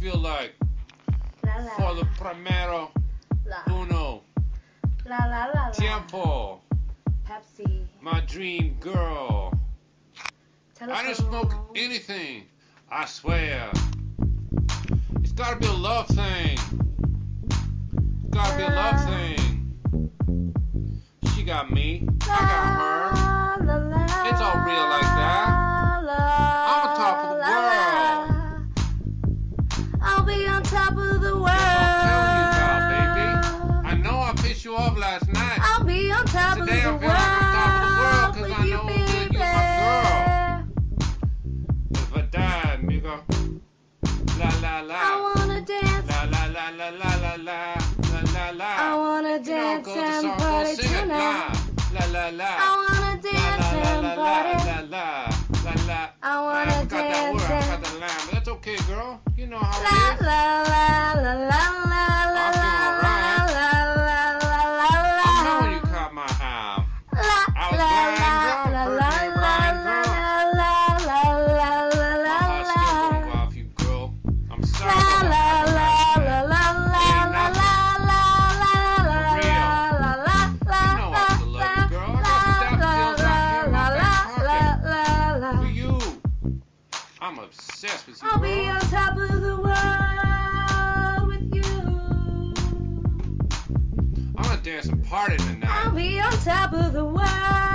feel like La la. for the primero La uno la la la. tiempo, Pepsi. my dream girl. I didn't smoke Telephone. anything, I swear. It's gotta be a love thing. It's gotta be a love thing. She got me, I got her. It's all real like that. I you last night. I'll be on top Today of I the like I'm top of the world 'cause world I you, know that baby. you're my If I die, amigo. La la I wanna dance. La la la la la la la la la la. I wanna You know, dance go and song, go party sing it. tonight. La la la I wanna La dance la la and la party. la la la la. I wanna I forgot that dance word. I and forgot that line, but that's okay, girl. You know how La it is. la la I'm obsessed with you, I'll be on top of the world with you. I'm gonna dance and party tonight. I'll be on top of the world